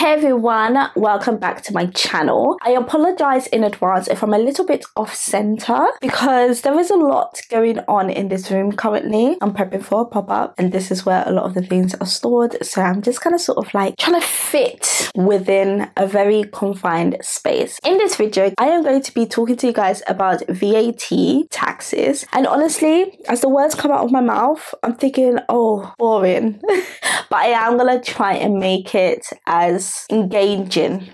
Hey everyone, welcome back to my channel. I apologize in advance if I'm a little bit off center because there is a lot going on in this room currently. I'm prepping for a pop-up and this is where a lot of the things are stored. So I'm just kind of sort of like trying to fit within a very confined space. In this video, I am going to be talking to you guys about VAT taxes. And honestly, as the words come out of my mouth, I'm thinking, oh, boring. but I am gonna try and make it as engaging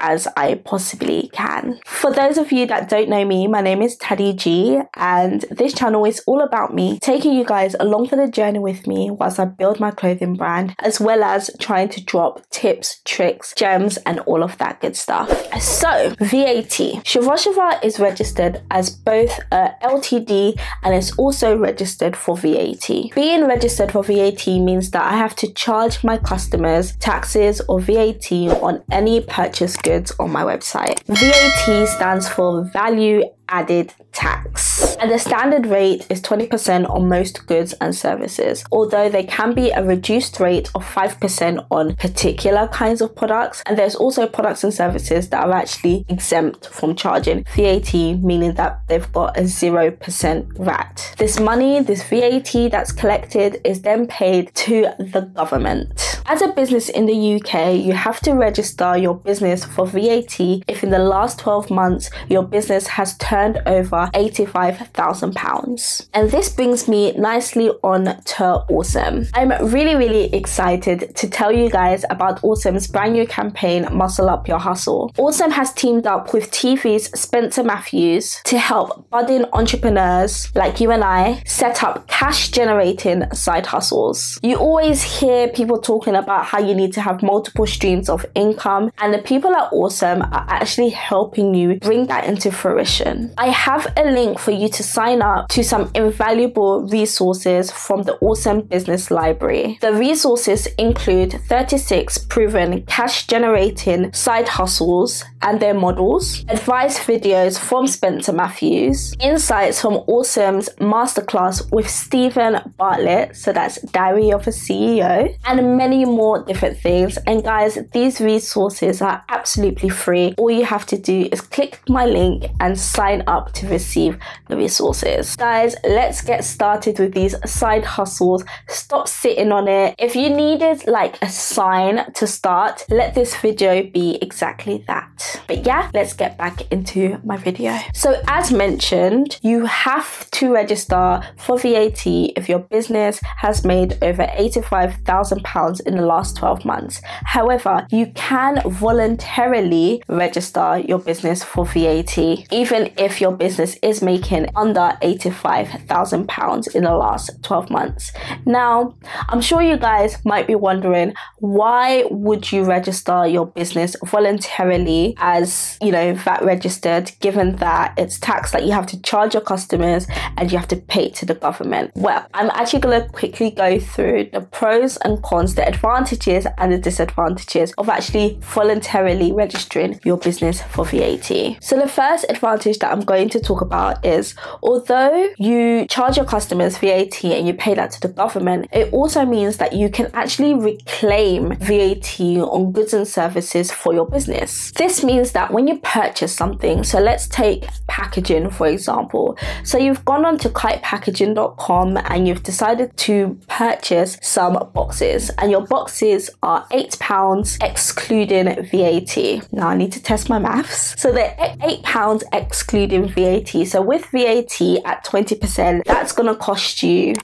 as I possibly can. For those of you that don't know me, my name is Tadii G, and this channel is all about me taking you guys along for the journey with me whilst I build my clothing brand, as well as trying to drop tips, tricks, gems, and all of that good stuff. So, VAT. Svosva is registered as both a LTD and it's also registered for VAT. Being registered for VAT means that I have to charge my customers taxes or VAT on any purchase goods on my website. VAT stands for value added tax. And the standard rate is 20% on most goods and services, although there can be a reduced rate of 5% on particular kinds of products. And there's also products and services that are actually exempt from charging VAT, meaning that they've got a 0% VAT. This money, this VAT that's collected, is then paid to the government. As a business in the UK, you have to register your business for VAT if in the last 12 months your business has turned over £85,000. And this brings me nicely on to Osome. I'm really, really excited to tell you guys about Osome's brand new campaign, Muscle Up Your Hustle. Osome has teamed up with TV's Spencer Matthews to help budding entrepreneurs like you and I set up cash generating side hustles. You always hear people talking about how you need to have multiple streams of income, and the people at Osome are actually helping you bring that into fruition. I have a link for you to sign up to some invaluable resources from the Osome Business Library. The resources include 36 proven cash generating side hustles and their models, advice videos from Spencer Matthews, insights from Osome's masterclass with Steven Bartlett, so that's Diary of a CEO, and many more different things. And guys, these resources are absolutely free. All you have to do is click my link and sign up to receive the resources. Guys, let's get started with these side hustles. Stop sitting on it. If you needed like a sign to start, let this video be exactly that. But yeah, let's get back into my video. So as mentioned, you have to register for VAT if your business has made over £85,000 in the last 12 months. However, you can voluntarily register your business for VAT, even if your business is making under £85,000 in the last 12 months. Now, I'm sure you guys might be wondering why would you register your business voluntarily as, you know, VAT registered given that it's tax that you have to charge your customers and you have to pay to the government? Well, I'm actually going to quickly go through the pros and cons, the advantages and the disadvantages of actually voluntarily registering your business for VAT. So the first advantage that I'm going to talk about is although you charge your customers VAT and you pay that to the government, it also means that you can actually reclaim VAT on goods and services for your business. This means that when you purchase something, so let's take packaging for example. So you've gone on to kitepackaging.com and you've decided to purchase some boxes, and your boxes are £8 excluding VAT. Now I need to test my maths. So they're £8 excluding VAT. So with VAT at 20%, that's gonna cost you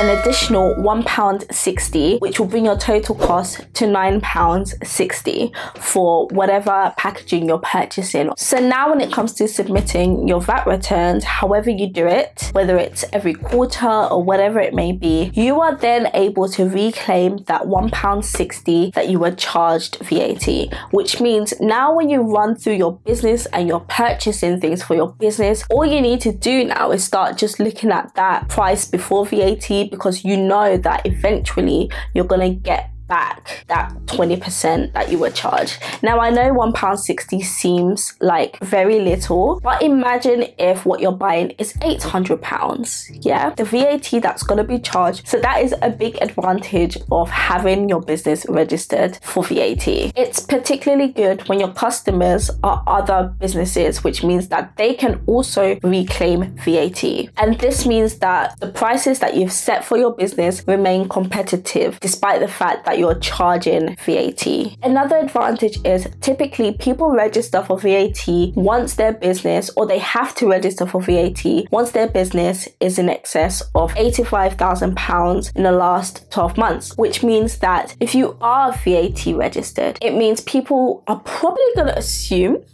an additional £1.60, which will bring your total cost to £9.60 for whatever packaging you're purchasing. So now when it comes to submitting your VAT returns, however you do it, whether it's every quarter or whatever it may be, you are then able to reclaim that £1.60 that you were charged VAT, which means now when you run through your business and you're purchasing things for your business, all you need to do now is start just looking at that price before VAT because you know that eventually you're going to get back that 20% that you were charged. Now, I know £1.60 seems like very little, but imagine if what you're buying is £800. Yeah, the VAT that's going to be charged. So, that is a big advantage of having your business registered for VAT. It's particularly good when your customers are other businesses, which means that they can also reclaim VAT. And this means that the prices that you've set for your business remain competitive despite the fact that you're charging VAT. Another advantage is typically people register for VAT once their business, or they have to register for VAT once their business is in excess of £85,000 in the last 12 months, which means that if you are VAT registered, it means people are probably going to assume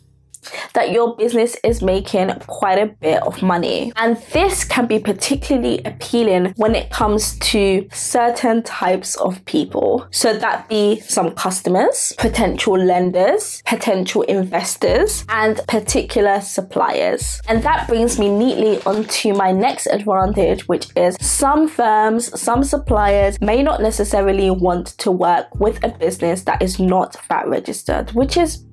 that your business is making quite a bit of money. And this can be particularly appealing when it comes to certain types of people. So that be some customers, potential lenders, potential investors, and particular suppliers. And that brings me neatly onto my next advantage, which is some firms, some suppliers may not necessarily want to work with a business that is not VAT registered, which is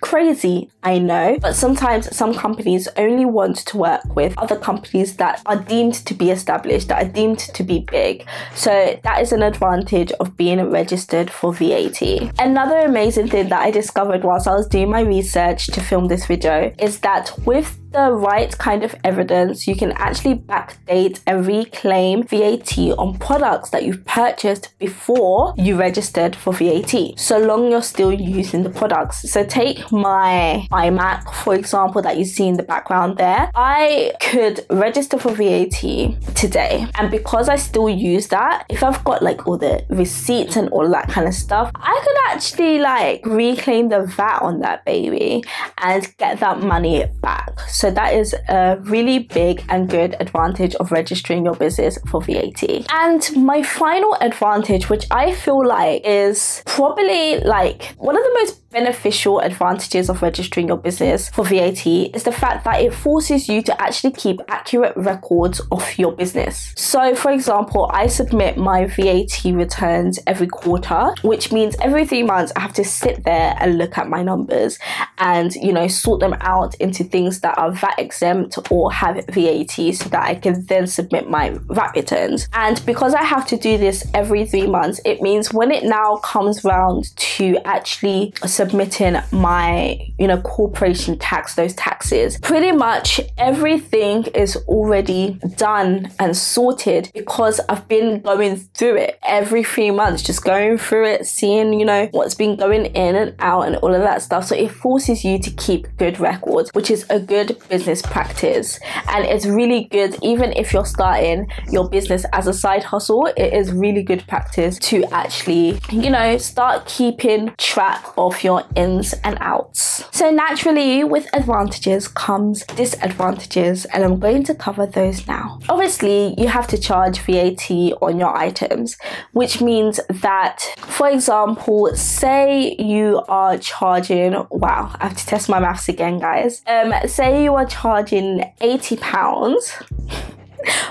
crazy, I know, but sometimes some companies only want to work with other companies that are deemed to be established, that are deemed to be big. So that is an advantage of being registered for VAT. Another amazing thing that I discovered whilst I was doing my research to film this video is that with the right kind of evidence, you can actually backdate and reclaim VAT on products that you've purchased before you registered for VAT, so long you're still using the products. So take my iMac, for example, that you see in the background there. I could register for VAT today, and because I still use that, if I've got like all the receipts and all that kind of stuff, I could actually like reclaim the VAT on that baby and get that money back. So so that is a really big and good advantage of registering your business for VAT. And my final advantage, which I feel like is probably like one of the most beneficial advantages of registering your business for VAT is the fact that it forces you to actually keep accurate records of your business. So, for example, I submit my VAT returns every quarter, which means every three months I have to sit there and look at my numbers and, you know, sort them out into things that are VAT exempt or have VAT so that I can then submit my VAT returns. And because I have to do this every three months, it means when it now comes round to actually submitting my, you know, corporation tax, those taxes, pretty much everything is already done and sorted because I've been going through it every three months, just going through it, seeing, you know, what's been going in and out and all of that stuff. So it forces you to keep good records, which is a good business practice. And it's really good, even if you're starting your business as a side hustle, it is really good practice to actually, you know, start keeping track of your your ins and outs. So naturally, with advantages comes disadvantages, and I'm going to cover those now. Obviously, you have to charge VAT on your items, which means that, for example, say you are charging, wow, I have to test my maths again, guys. Um, say you are charging 80 pounds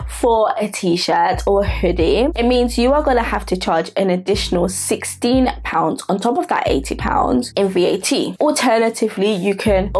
for a t-shirt or hoodie, it means you are going to have to charge an additional 16 pounds on top of that 80 pounds in VAT. Alternatively, you can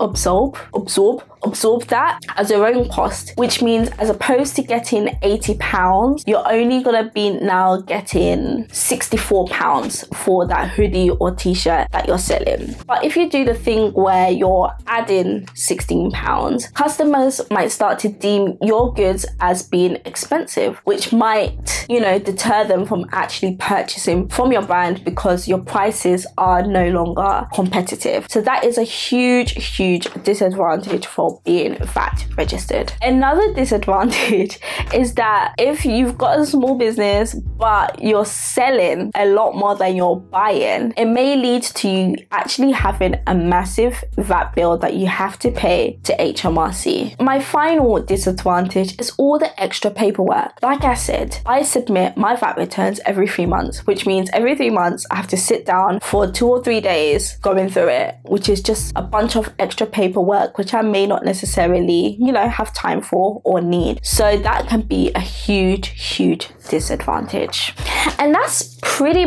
absorb, absorb absorb that as your own cost, which means as opposed to getting 80 pounds, you're only gonna be now getting 64 pounds for that hoodie or t-shirt that you're selling. But if you do the thing where you're adding 16 pounds, customers might start to deem your goods as being expensive, which might, you know, deter them from actually purchasing from your brand because your prices are no longer competitive. So that is a huge, huge disadvantage for being VAT registered. Another disadvantage is that if you've got a small business but you're selling a lot more than you're buying, it may lead to you actually having a massive VAT bill that you have to pay to HMRC. My final disadvantage is all the extra paperwork. Like I said, I submit my VAT returns every three months, which means every three months I have to sit down for two or three days going through it, which is just a bunch of extra paperwork which I may not not necessarily, you know, have time for or need. So that can be a huge, huge disadvantage. And that's pretty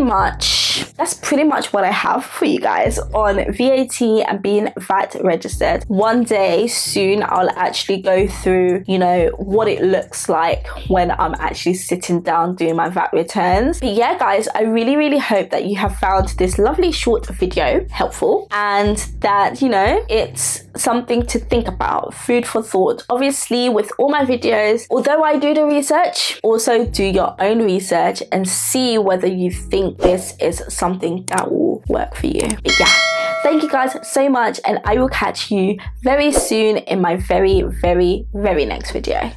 that's pretty much what I have for you guys on VAT and being VAT registered. One day soon I'll actually go through, you know, what it looks like when I'm actually sitting down doing my VAT returns. But yeah, guys, I really, really hope that you have found this lovely short video helpful and that, you know, it's something to think about, food for thought. Obviously, with all my videos, although I do the research, also do your own research and see whether you think this is something that will work for you. But yeah. Thank you guys so much, and I will catch you very soon in my very, very, very next video.